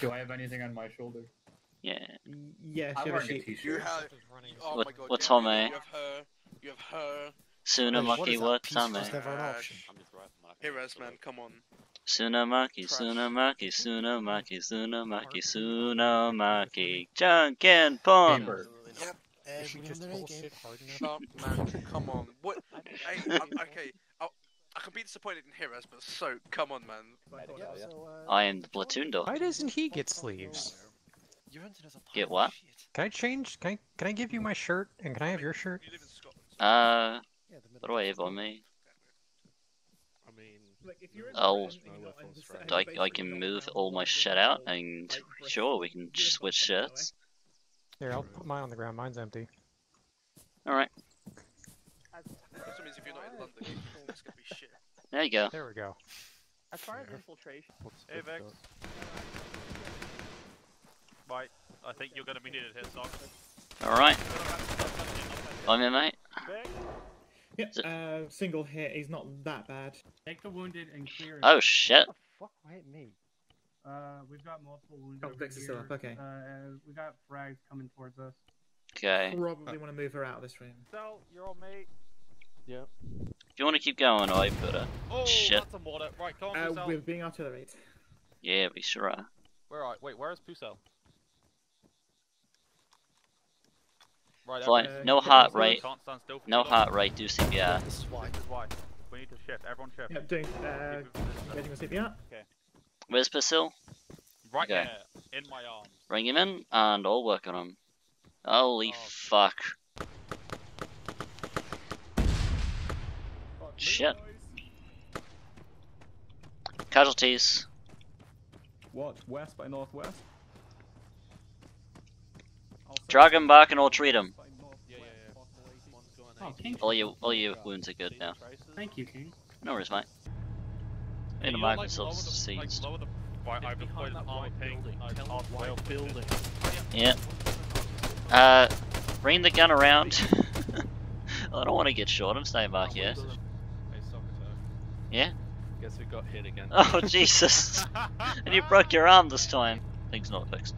Do I have anything on my shoulder? Yeah. Yeah, I'm she wearing a sheet. t-shirt. You have. Oh What- my god. what's you, on me? You have her. You have her. Tsunomaki Watame. never an option. Heroes, man, come on. Tsunomaki, Trash. Tsunomaki, Tsunomaki, Tsunomaki, Tsunomaki, Janken Pon. Amber. Yep. Every on their A game. Stop, man. Come on. What? I, I'm, um, okay. I, I can be disappointed in Heroes, but so come on, man. Yeah, so, I am the platoon dog. Why doesn't he get sleeves? Get what? Can I change? Can I, can I give you my shirt? And can I have your shirt? You live in Scotland. Uh, yeah, the what do I have on me? I mean, Like, if Oh. Japan and you're not understanding I, I can move all my shit out and sure, we can switch supposed to go shirts. Here, I'll put mine on the ground. Mine's empty. Alright, Also means if you're not in London, it's gonna be shit. there you go. There we go. As far as infiltration, hey Vex. Right, I think you're gonna be needed here, Sock. Alright, I'm in, mate. Yeah, uh, single hit. He's not that bad. Take the wounded and clear. it. Oh shit. fuck hit me? Uh, we've got multiple wounded. Oh, over is still here. up, okay. Uh, we got frags coming towards us. Okay. Probably want to move her out of this room. So, you're on mate. Yep. If you want to keep going, I've got a. Oh, Shit. that's some water. Right, come on, Uh, we're being artillery. Yeah, we sure are. Where are? Wait, where is Pusel? Right, Fine. everyone- No Uh, heart rate. Can't stand still for No too long. heart rate. Do CPR. This is why. This is why. We need to shift. Everyone shift. Yep, doing, uh, getting a CPR. Where's Basil? Right Okay. there, in my arms. Bring him in, and I'll work on him. Holy Oh. fuck. Shit. Casualties. What? West by northwest? Drag him back and I'll treat him. Yeah, yeah, yeah. One's going Oh, eight. King. All your all your wounds are good now. Thank you, King. No worries, mate. Hey, In the you're, like, Microsoft lower the- like, lower the- Right, I've deployed an armor ping. building. I've Tell asked the white Wales to building. Yeah. Uh, bring the gun around. I don't want to get shot. I'm staying back here. Hey, soccer Yeah. Guess we got hit again. Oh Jesus! and you broke your arm this time. Thing's not fixed.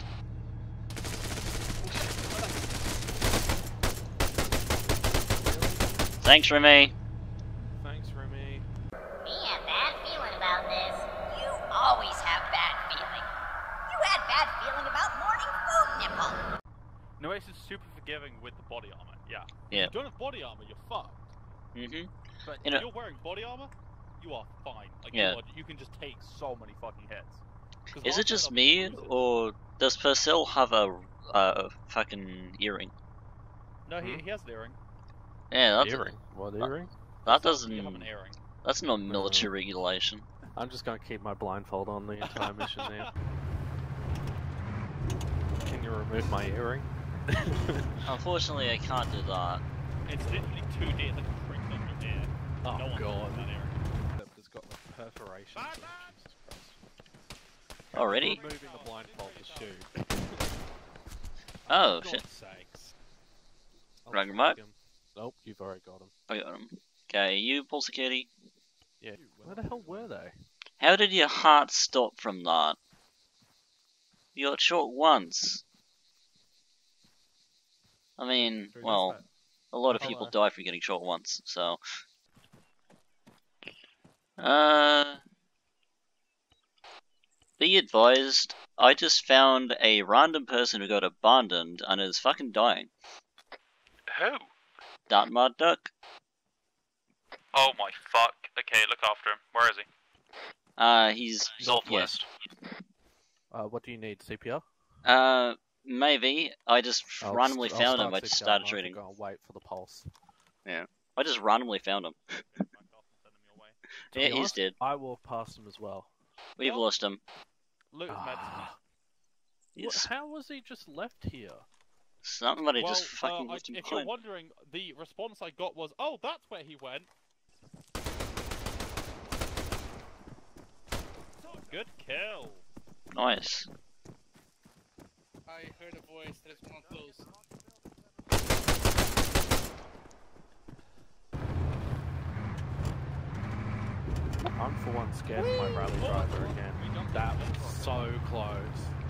Thanks, Remy. Thanks, Remy. Me have bad feeling about this. You always have bad feeling. You had bad feeling about morning food nipple. Noasis is super forgiving with the body armor. Yeah. Yeah. If you don't have body armor, you're fucked. Mhm. But You if know- you're wearing body armor, you are fine. Like Yeah. you, are, you can just take so many fucking hits. 'Cause Is it just me, or does Persil have a uh, fucking earring? No, he, Hmm? he has the earring. Yeah, that's Earring? What earring? that You doesn't. have an earring. That's not military regulation. I'm just gonna keep my blindfold on the entire mission now. Can you remove my earring? Unfortunately, I can't do that. It's literally 2D. It's like a prick on your ear. Oh no one god. has that earring. Except it's got like perforations. Already? Removing the blindfold to shoot. Oh shit! God's sakes. Rang him up? Nope, you've already got him. I got him. Okay, you pull security. Yeah. Where the hell were they? How did your heart stop from that? You got shot once. I mean, well, a lot of people uh, die from getting shot once, so. Uh. Be advised, I just found a random person who got abandoned and is fucking dying. Who? That Dartmouth Duck. Oh my fuck. Okay, look after him. Where is he? Uh, he's. Southwest. Uh, what do you need? CPR? Uh, maybe. I just I'll randomly st- found him, start I just started and I'll treating. Go and wait for the pulse. Yeah, I just randomly found him. To Yeah, he's honest, dead. I walked past him as well. We've Well- lost him. Look, Ah. He's Wh- How was he just left here? somebody well, just fucking uh, I, left him if you're wondering, the response I got was, "Oh, that's where he went." Good kill. Nice. I heard a voice that is one of those. I'm for one scared of my rally driver again. That was so close.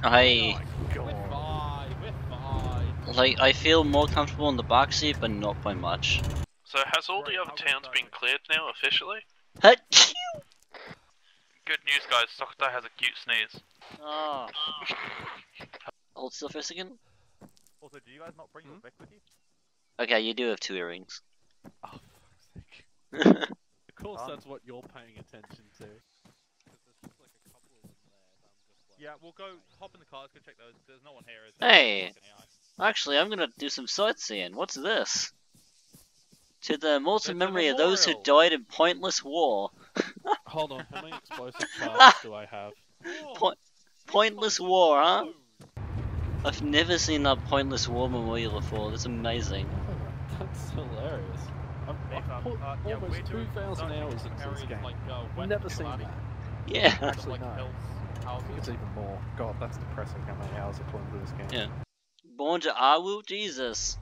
I We're fine, we're fine. like I feel more comfortable in the back seat, but not by much. So has all the other towns been cleared now officially? Hut. Good news, guys. Sokata has a cute sneeze. Oh. Hold still for a second. Also, do you guys not bring Hmm? your Vic with you? Okay, you do have two earrings. Oh, fuck's sake. Of course, Um, that's what you're paying attention to. Yeah, we'll go hop in the car. Let's go check those. There's no one here. Is there? Hey. Actually, I'm gonna do some sightseeing. What's this? To the immortal It's memory of those who died in pointless war. Hold on, how many explosive charges do I have? Point, pointless war, huh? I've never seen that pointless war memorial before. That's amazing. That's hilarious. I've, Dave, I've put uh, yeah, almost 2,000 hours into this game. like, uh, Never seen Killarney. that. Yeah. Actually, no. I think it's even more. God, that's depressing how many hours I put into this game. Yeah. Born to Awu? Jesus.